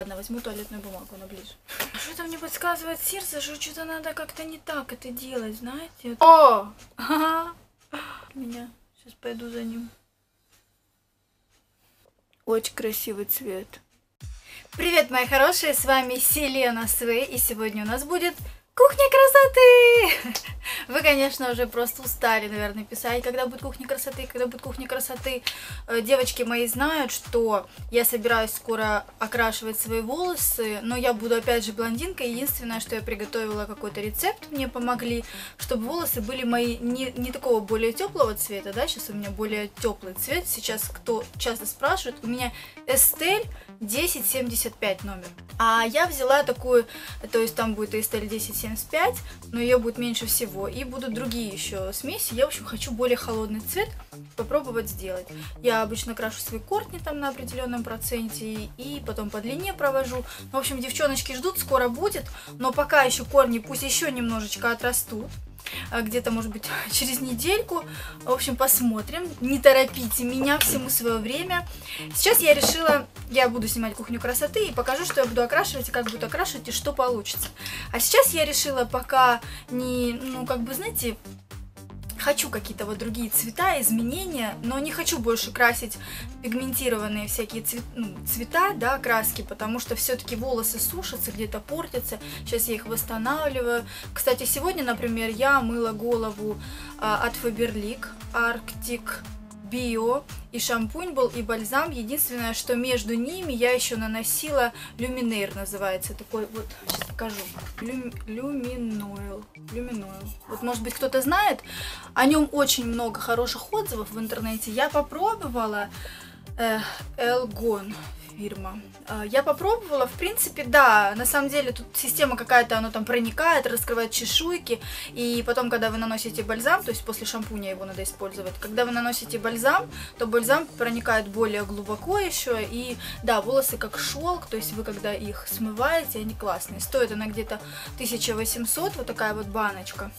Ладно, возьму туалетную бумагу, она ближе. Что-то мне подсказывает сердце, что что-то надо как-то не так это делать, знаете? О! Ага. Меня. Сейчас пойду за ним. Очень красивый цвет. Привет, мои хорошие, с вами Селена Свей, и сегодня у нас будет Кухня красоты! Вы, конечно, уже просто устали, наверное, писать, когда будет кухня красоты, когда будет кухня красоты. Э, девочки мои знают, что я собираюсь скоро окрашивать свои волосы, но я буду опять же блондинкой. Единственное, что я приготовила какой-то рецепт, мне помогли, чтобы волосы были мои не, не такого более теплого цвета, да, сейчас у меня более теплый цвет. Сейчас кто часто спрашивает, у меня Estelle 1075 номер. А я взяла такую, то есть там будет Estelle 1075, но ее будет меньше всего. И будут другие еще смеси. Я, в общем, хочу более холодный цвет попробовать сделать. Я обычно крашу свои корни там на определенном проценте и потом по длине провожу. В общем, девчоночки ждут, скоро будет. Но пока еще корни пусть еще немножечко отрастут. А, где-то, может быть, через недельку. В общем, посмотрим. Не торопите меня, всему свое время. Сейчас я решила, я буду снимать кухню красоты и покажу, что я буду окрашивать и как буду окрашивать и что получится. А сейчас я решила пока не, ну, как бы, знаете, хочу какие-то вот другие цвета, изменения, но не хочу больше красить пигментированные всякие цвет, ну, цвета, да, краски, потому что все-таки волосы сушатся, где-то портятся. Сейчас я их восстанавливаю. Кстати, сегодня, например, я мыла голову а, от Faberlic Arctic био, и шампунь был, и бальзам. Единственное, что между ними я еще наносила люминейр, называется. Такой вот, сейчас покажу. Лю, люминойл. Вот, может быть, кто-то знает. О нем очень много хороших отзывов в интернете. Я попробовала. Элгон фирма. А, я попробовала, в принципе, да, на самом деле тут система какая-то, она там проникает, раскрывает чешуйки, и потом, когда вы наносите бальзам, то есть после шампуня его надо использовать, когда вы наносите бальзам, то бальзам проникает более глубоко еще, и да, волосы как шелк, то есть вы когда их смываете, они классные. Стоит она где-то 1800, вот такая вот баночка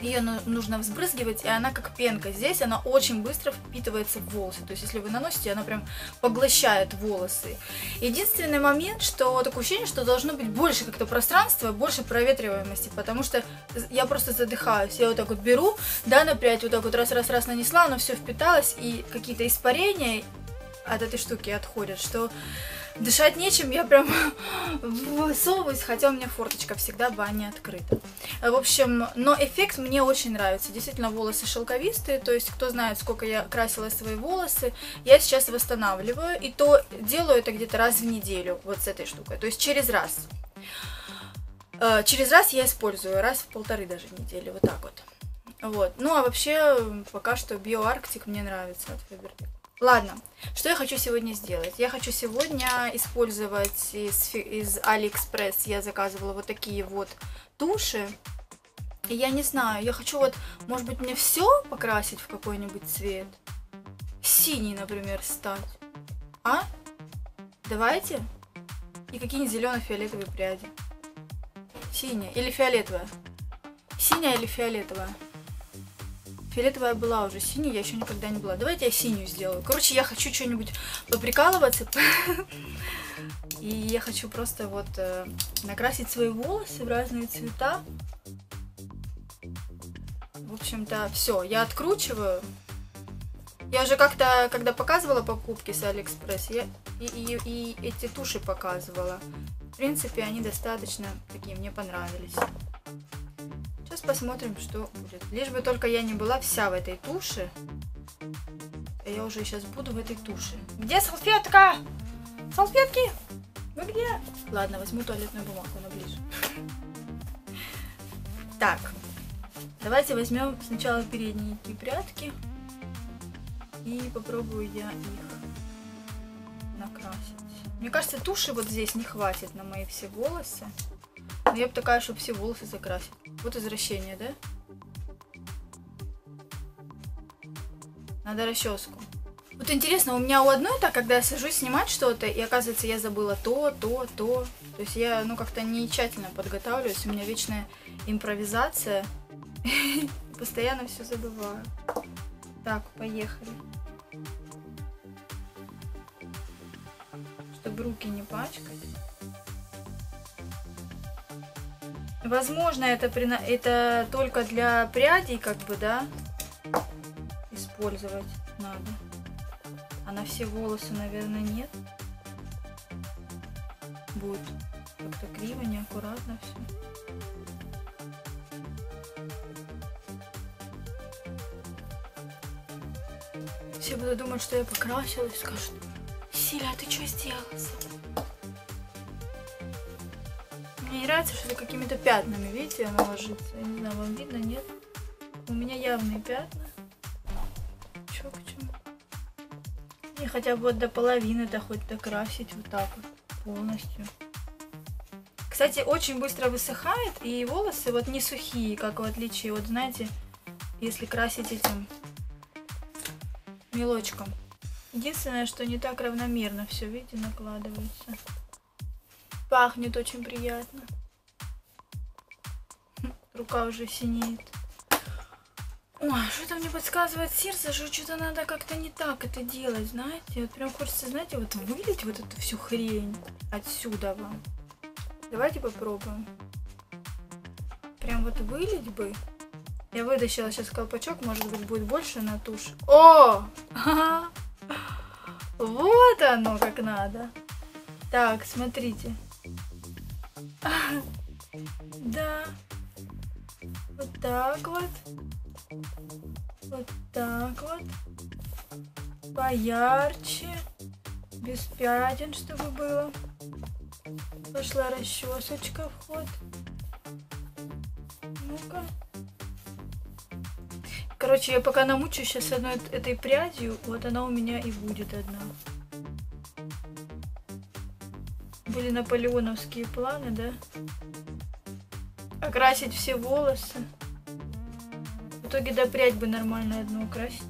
ее нужно взбрызгивать, и она как пенка. Здесь она очень быстро впитывается в волосы. То есть, если вы наносите, она прям поглощает волосы. Единственный момент, что такое ощущение, что должно быть больше как-то пространства, больше проветриваемости, потому что я просто задыхаюсь. Я вот так вот беру, да, на прядь, вот так вот раз-раз-раз нанесла, оно все впиталось, и какие-то испарения от этой штуки отходят, что дышать нечем, я прям высовываюсь, хотя у меня форточка всегда баня открыта. В общем, но эффект мне очень нравится. Действительно, волосы шелковистые, то есть кто знает, сколько я красила свои волосы, я сейчас восстанавливаю, и то делаю это где-то раз в неделю, вот с этой штукой, то есть через раз. Э, через раз я использую, раз в полторы даже недели, вот так вот. Вот. Ну, а вообще, пока что BioArctic мне нравится от Faberlic. Ладно, что я хочу сегодня сделать? Я хочу сегодня использовать из, из AliExpress, я заказывала вот такие вот туши. И я не знаю, я хочу вот, может быть, мне все покрасить в какой-нибудь цвет? Синий, например, стать. А? Давайте. И какие-нибудь зелено-фиолетовые пряди. Синяя или фиолетовая? Синяя или фиолетовая? Фиолетовая была уже, синяя я еще никогда не была. Давайте я синюю сделаю. Короче, я хочу что-нибудь поприкалываться. И я хочу просто вот э, накрасить свои волосы в разные цвета. В общем-то, все, я откручиваю. Я уже как-то, когда показывала покупки с Алиэкспресс, я и, и, и эти туши показывала. В принципе, они достаточно такие, мне понравились. Сейчас посмотрим, что будет. Лишь бы только я не была вся в этой туше. А я уже сейчас буду в этой туше. Где салфетка? Салфетки? Вы где? Ладно, возьму туалетную бумагу, она ближе. Так, давайте возьмем сначала передние прятки. И попробую я их накрасить. Мне кажется, туши вот здесь не хватит на мои все волосы. Но я бы такая, чтобы все волосы закрасить. Вот извращение, да? Надо расческу. Вот интересно, у меня у одной так, когда я сажусь снимать что-то, и оказывается, я забыла то, то, то. То есть я, ну, как-то не тщательно подготавливаюсь, у меня вечная импровизация. Постоянно все забываю. Так, поехали. чтобы руки не пачкать. Возможно, это, это только для прядей, как бы, да, использовать надо. А на все волосы, наверное, нет. Будет как-то криво, неаккуратно все. Все будут думать, что я покрасилась, скажут, Силя, а ты что сделала? Не нравится, что какими-то пятнами, видите, она ложится. Я не знаю, вам видно, нет? У меня явные пятна. Чё, почему? И хотя бы вот до половины-то хоть докрасить вот так вот полностью. Кстати, очень быстро высыхает, и волосы вот не сухие, как в отличие, вот знаете, если красить этим мелочком. Единственное, что не так равномерно все, видите, накладывается. Пахнет очень приятно. Рука уже синеет. Что-то мне подсказывает сердце, что что-то надо как-то не так это делать, знаете. Вот прям хочется, знаете, вот вылить вот эту всю хрень отсюда вам. Давайте попробуем. Прям вот вылить бы. Я вытащила сейчас колпачок, может быть, будет больше на тушь. О! Вот оно как надо. Так, смотрите. Да. Вот так вот. Вот так вот. Поярче. Без пятен, чтобы было. Пошла расчесочка в ход. Ну-ка. Короче, я пока намучу сейчас одной этой прядью, вот она у меня и будет одна. Были наполеоновские планы, да? Окрасить все волосы. В итоге да прядь бы нормально одну украсить.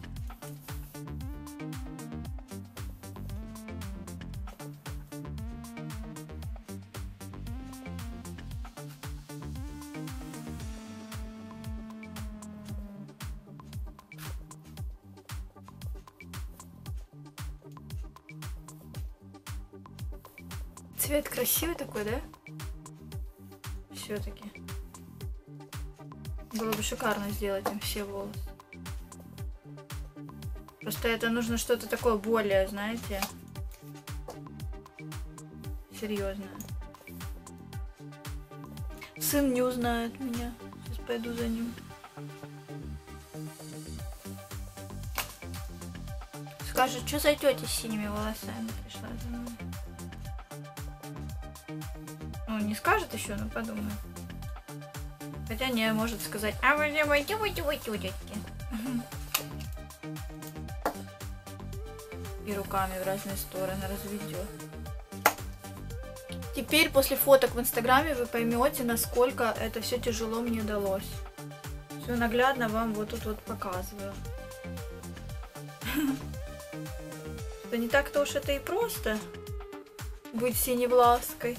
Цвет красивый такой, да? Все-таки. Было бы шикарно сделать им все волосы. Просто это нужно что-то такое более, знаете, серьезное. Сын не узнает меня. Сейчас пойду за ним. Скажет, что за тетя с синими волосами пришла за мной. Не скажет еще, но подумаю. Хотя не может сказать, а вы где вы вы тетки. И руками в разные стороны разведет. Теперь после фоток в инстаграме вы поймете, насколько это все тяжело мне далось. Все наглядно вам вот тут вот показываю. Что не так-то уж это и просто быть синевлаской.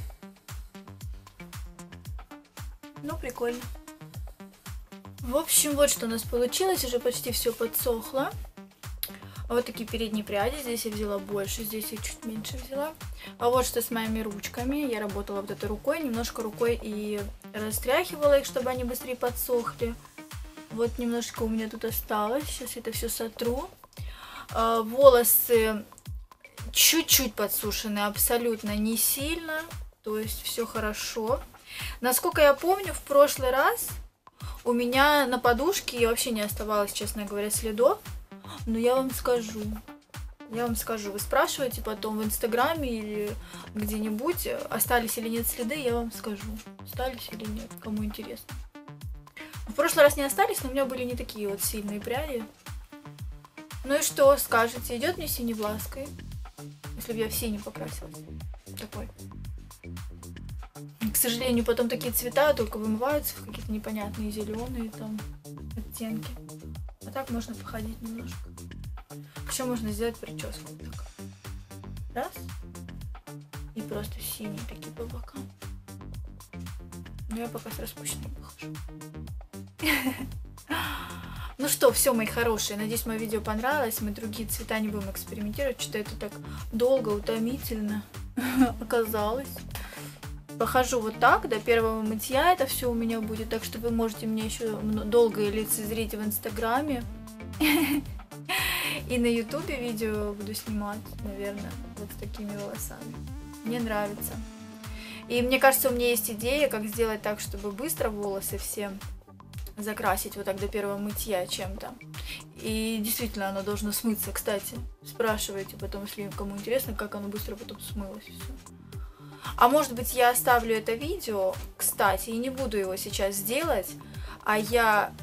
Ну, прикольно. В общем, вот что у нас получилось. Уже почти все подсохло. Вот такие передние пряди. Здесь я взяла больше, здесь я чуть меньше взяла. А вот что с моими ручками. Я работала вот этой рукой, немножко рукой и растряхивала их, чтобы они быстрее подсохли. Вот немножко у меня тут осталось. Сейчас это все сотру. А, волосы чуть-чуть подсушены, абсолютно не сильно. То есть все хорошо. Насколько я помню, в прошлый раз у меня на подушке вообще не оставалось, честно говоря, следов. Но я вам скажу. Я вам скажу. Вы спрашиваете потом в Инстаграме или где-нибудь, остались или нет следы, я вам скажу. Остались или нет, кому интересно. В прошлый раз не остались, но у меня были не такие вот сильные пряди. Ну и что скажете? Идет мне синевлаской? Если бы я в синий покрасилась. Такой сожалению, потом такие цвета только вымываются в какие-то непонятные зеленые там оттенки. А так можно походить немножко. Еще можно сделать прическу. Так. Раз. И просто синие такие по бокам. Но я пока с распущенным похожу. Ну что, все, мои хорошие, надеюсь, мое видео понравилось. Мы другие цвета не будем экспериментировать, что это так долго, утомительно. оказалось. Похожу вот так до первого мытья, это все у меня будет, так что вы можете меня еще долго лицезреть в Инстаграме. И на Ютубе видео буду снимать, наверное, вот с такими волосами. Мне нравится. И мне кажется, у меня есть идея, как сделать так, чтобы быстро волосы все закрасить вот так до первого мытья чем-то. И действительно, оно должно смыться, кстати. Спрашивайте потом, если кому интересно, как оно быстро потом смылось. Все. А может быть, я оставлю это видео, кстати, и не буду его сейчас сделать, а я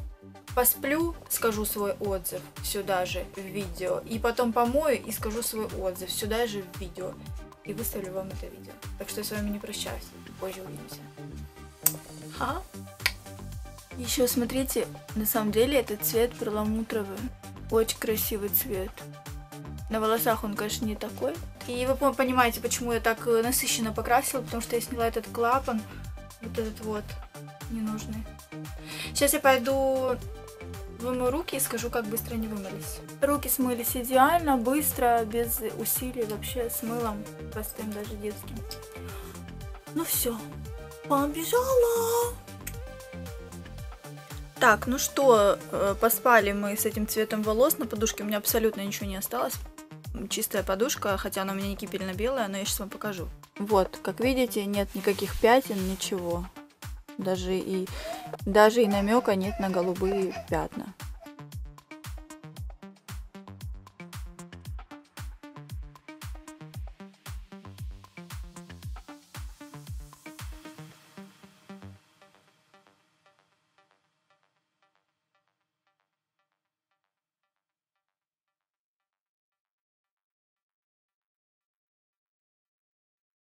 посплю, скажу свой отзыв сюда же в видео, и потом помою и скажу свой отзыв сюда же в видео, и выставлю вам это видео. Так что я с вами не прощаюсь, позже увидимся. Ага. Еще смотрите, на самом деле этот цвет перламутровый. Очень красивый цвет. На волосах он, конечно, не такой. И вы понимаете, почему я так э, насыщенно покрасила, потому что я сняла этот клапан, вот этот вот, ненужный. Сейчас я пойду вымою руки и скажу, как быстро они вымылись. Руки смылись идеально, быстро, без усилий, вообще с мылом, простым, даже детским. Ну все, побежала! Так, ну что, э, поспали мы с этим цветом волос. На подушке у меня абсолютно ничего не осталось. Чистая подушка, хотя она у меня не кипельно-белая, но я сейчас вам покажу. Вот, как видите, нет никаких пятен, ничего. Даже и, даже и намека нет на голубые пятна.